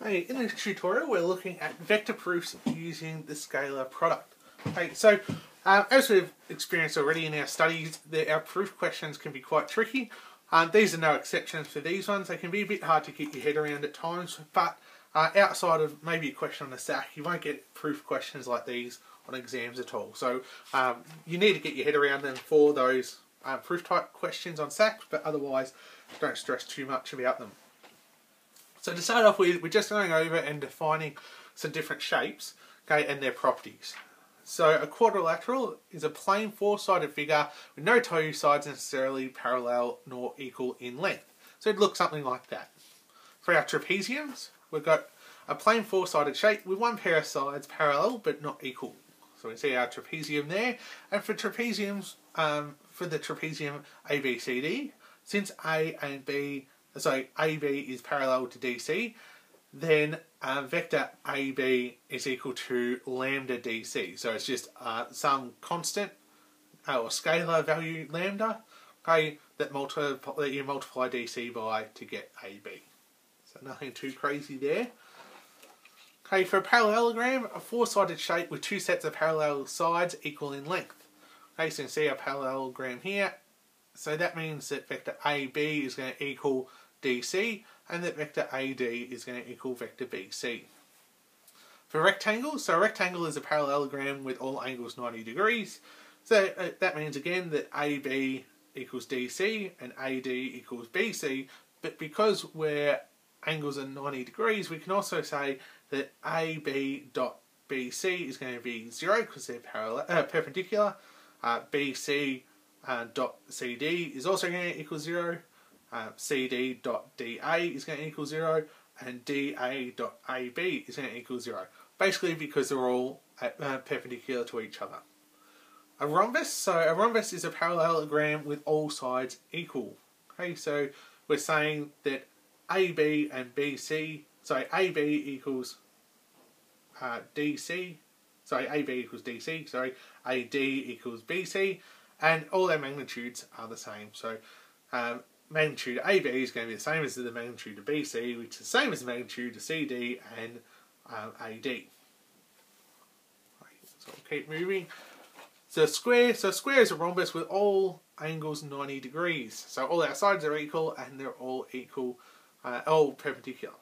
Hey, in this tutorial we're looking at vector proofs using the scalar product. Okay, so um, as we've experienced already in our studies, the, our proof questions can be quite tricky. Um, these are no exceptions for these ones. They can be a bit hard to get your head around at times, but uh, outside of maybe a question on the SAC, you won't get proof questions like these on exams at all. So um, you need to get your head around them for those uh, proof type questions on SAC, but otherwise don't stress too much about them. So to start off with, we're just going over and defining some different shapes, okay, and their properties. So a quadrilateral is a plane four-sided figure with no two sides necessarily parallel nor equal in length. So it looks something like that. For our trapeziums, we've got a plane four-sided shape with one pair of sides parallel but not equal. So we see our trapezium there. And for trapeziums, um, for the trapezium ABCD, since A and B so AB is parallel to DC, then uh, vector AB is equal to lambda DC. So it's just uh, some constant uh, or scalar value lambda, okay, that, multi that you multiply DC by to get AB. So nothing too crazy there. Okay, for a parallelogram, a four-sided shape with two sets of parallel sides equal in length. Okay, so you can see a parallelogram here. So that means that vector AB is going to equal DC and that vector AD is going to equal vector BC. For rectangles, so a rectangle is a parallelogram with all angles 90 degrees. So uh, that means again that AB equals DC and AD equals BC, but because we're angles are 90 degrees, we can also say that AB dot BC is going to be 0 because they're parallel, uh, perpendicular. Uh, BC uh, dot CD is also going to equal 0 uh, CD.DA is going to equal 0 and DA.AB is going to equal 0. Basically because they're all uh, perpendicular to each other. A rhombus, so a rhombus is a parallelogram with all sides equal. Okay, so we're saying that AB and BC, sorry, AB equals uh, DC, sorry, AB equals DC, sorry, AD equals BC, and all their magnitudes are the same. So um, magnitude AB is going to be the same as the magnitude of BC, which is the same as the magnitude of CD and um, AD. Right, so we'll keep moving. So square, so square is a rhombus with all angles 90 degrees. So all our sides are equal and they're all equal, uh, all perpendicular.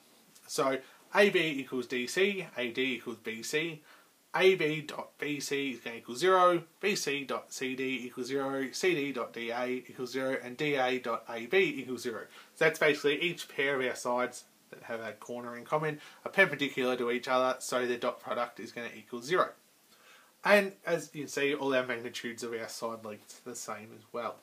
So AB equals DC, AD equals BC, AB.BC is going to equal 0, BC.CD equals 0, CD.DA equals 0, and DA.AB equals 0. So that's basically each pair of our sides that have a corner in common are perpendicular to each other, so the dot product is going to equal 0. And as you can see, all our magnitudes of our side lengths are the same as well.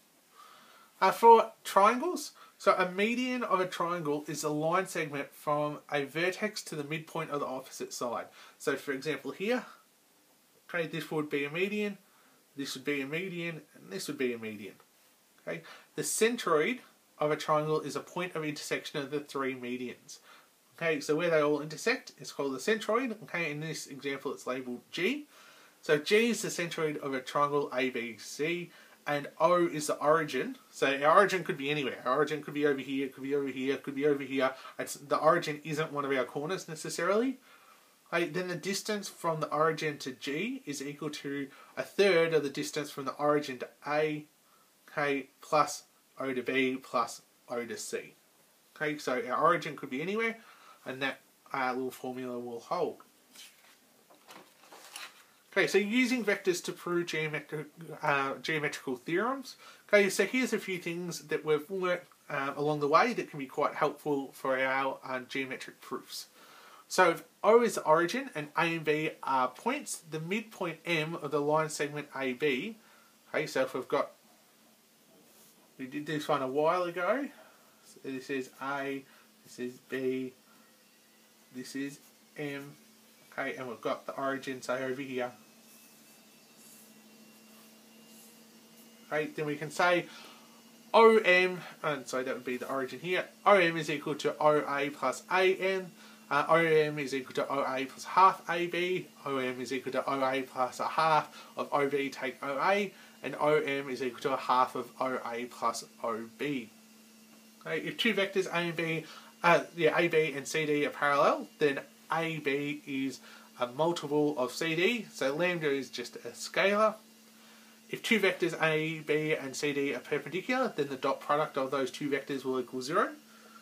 Uh, for triangles, so a median of a triangle is a line segment from a vertex to the midpoint of the opposite side. So for example here, Okay, this would be a median, this would be a median, and this would be a median. Okay, the centroid of a triangle is a point of intersection of the three medians. Okay, so where they all intersect is called the centroid. Okay, in this example it's labelled G. So G is the centroid of a triangle ABC, and O is the origin. So our origin could be anywhere. Our origin could be over here, could be over here, could be over here. It's, the origin isn't one of our corners necessarily. Okay, then the distance from the origin to G is equal to a third of the distance from the origin to A, okay, plus O to B plus O to C. Okay, so our origin could be anywhere, and that uh, little formula will hold. Okay, so using vectors to prove geometric, uh, geometrical theorems. Okay, so here's a few things that we've learnt uh, along the way that can be quite helpful for our uh, geometric proofs. So if O is the origin and A and B are points, the midpoint M of the line segment AB, okay, so if we've got, we did this one a while ago, so this is A, this is B, this is M, okay, and we've got the origin, say over here. Okay, then we can say OM, and so that would be the origin here, OM is equal to OA plus AN, uh, OM is equal to OA plus half AB, OM is equal to OA plus a half of OB take OA, and OM is equal to a half of OA plus OB. Okay, if two vectors A and B uh, yeah, AB and CD are parallel, then AB is a multiple of CD, so lambda is just a scalar. If two vectors A, B, and CD are perpendicular, then the dot product of those two vectors will equal zero.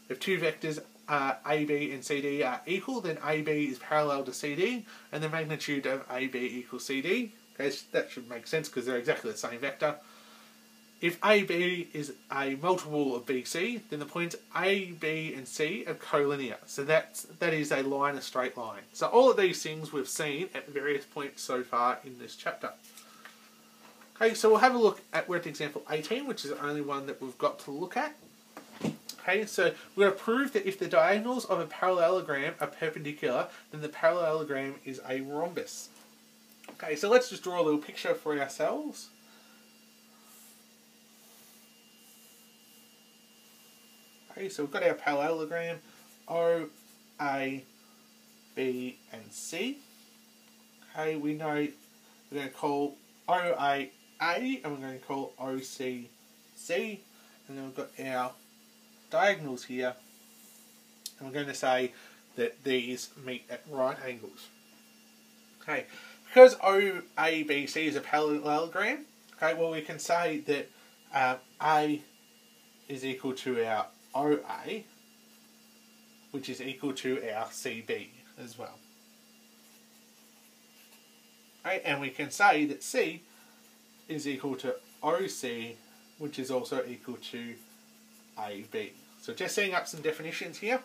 If two vectors uh, AB and CD are equal, then AB is parallel to CD, and the magnitude of AB equals CD. Okay, that should make sense because they're exactly the same vector. If AB is a multiple of BC, then the points A, B, and C are collinear. So that's, that is a line, a straight line. So all of these things we've seen at various points so far in this chapter. Okay, so we'll have a look at with example 18, which is the only one that we've got to look at. Okay, so we're going to prove that if the diagonals of a parallelogram are perpendicular, then the parallelogram is a rhombus. Okay, so let's just draw a little picture for ourselves. Okay, so we've got our parallelogram O, A, B, and C. Okay, we know we're going to call OA A, and we're going to call OC C, and then we've got our diagonals here, and we're going to say that these meet at right angles. Okay, because OABC is a parallelogram, okay, well we can say that uh, A is equal to our OA, which is equal to our CB as well. Okay, and we can say that C is equal to OC, which is also equal to AB. So just setting up some definitions here.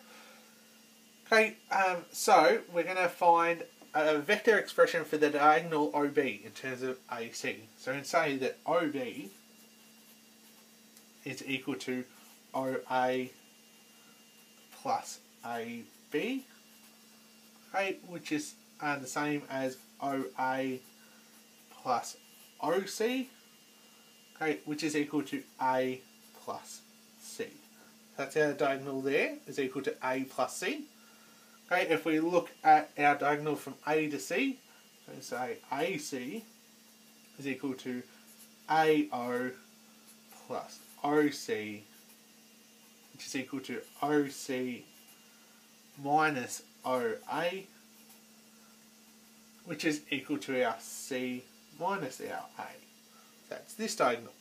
Okay, um, so we're going to find a vector expression for the diagonal OB in terms of AC. So can say that OB is equal to OA plus AB, okay, which is uh, the same as OA plus OC, okay, which is equal to A plus C. That's our diagonal there is equal to A plus C. Okay, if we look at our diagonal from A to C, so we say AC is equal to AO plus OC which is equal to OC minus OA, which is equal to our C minus our A. That's this diagonal,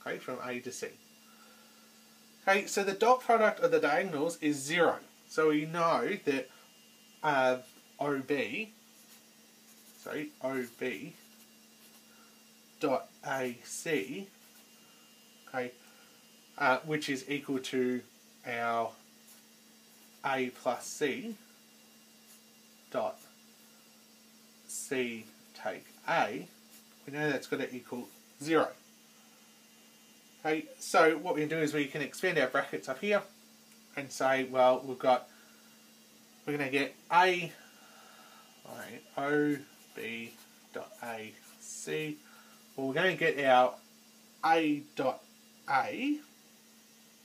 okay, from A to C. Okay, so the dot product of the diagonals is zero. So we know that uh, OB, sorry, OB dot AC, okay, uh, which is equal to our A plus C dot C take A, we know that's going to equal 0. Okay, so what we can do is we can expand our brackets up here and say, well, we've got, we're going to get A, right, O, B dot A, C. Well, we're going to get our A dot A,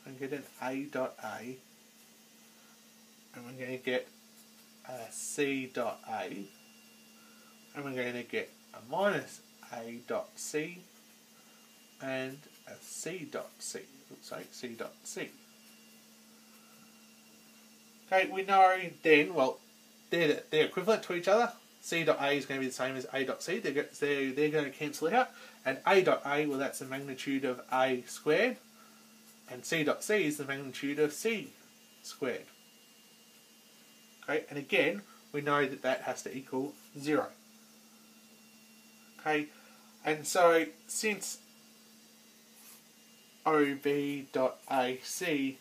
and get an A dot A and we're going to get a C dot A and we're going to get a minus A dot C and C dot C. Sorry, C dot C. Okay, we know then, well, they're, they're equivalent to each other. C dot A is going to be the same as A dot C. They're, they're, they're going to cancel out. And A dot A, well, that's the magnitude of A squared and c dot c is the magnitude of c squared. Okay, and again, we know that that has to equal 0. Okay, and so since OB dot AC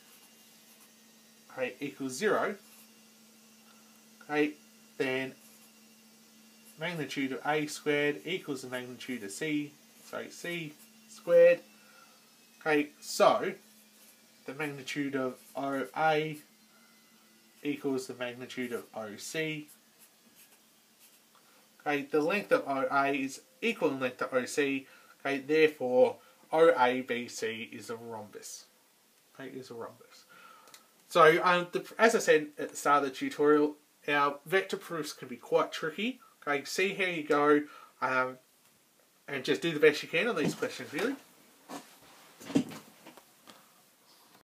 okay, equals 0, okay, then magnitude of A squared equals the magnitude of C, sorry, C squared. Okay, so the magnitude of OA equals the magnitude of OC. Okay, the length of OA is equal in length to OC. Okay, therefore OABC is a rhombus. Okay, is a rhombus. So, um, the, as I said at the start of the tutorial, our vector proofs can be quite tricky. Okay, see how you go, um, and just do the best you can on these questions, really.